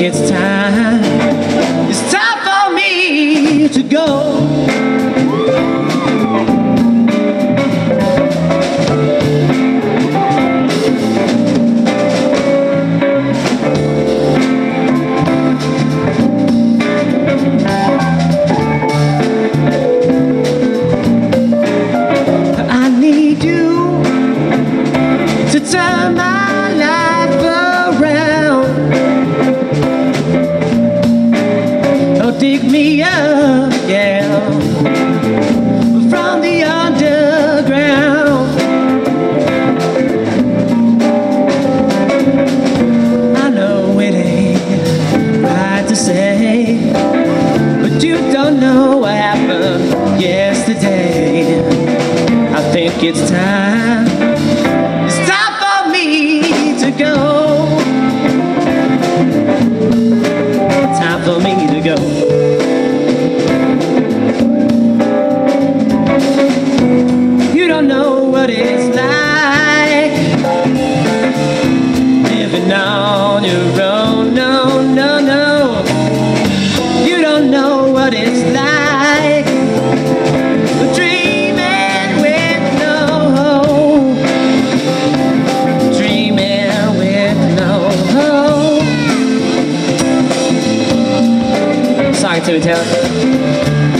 it's time. pick me up, yeah, from the underground. I know it ain't right to say, but you don't know what happened yesterday. I think it's time. Sorry, Song to the.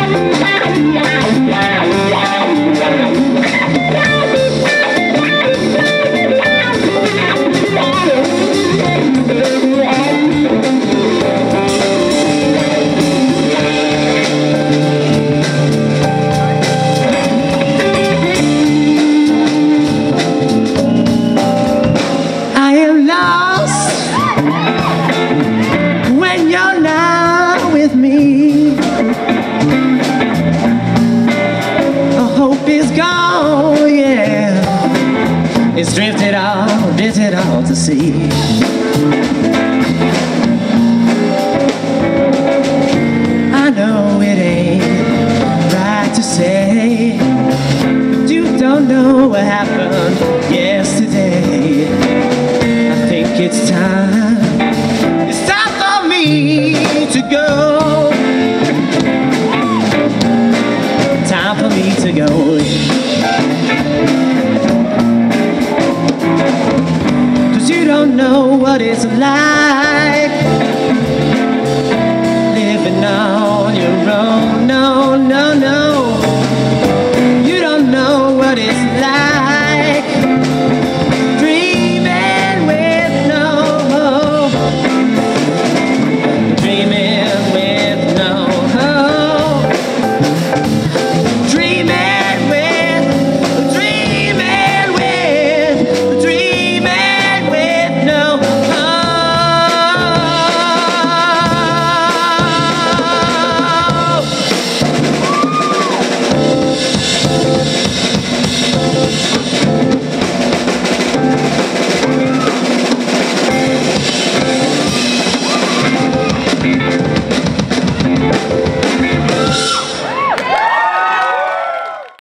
Maria. It's drifted out, drifted out to sea. know what it's like.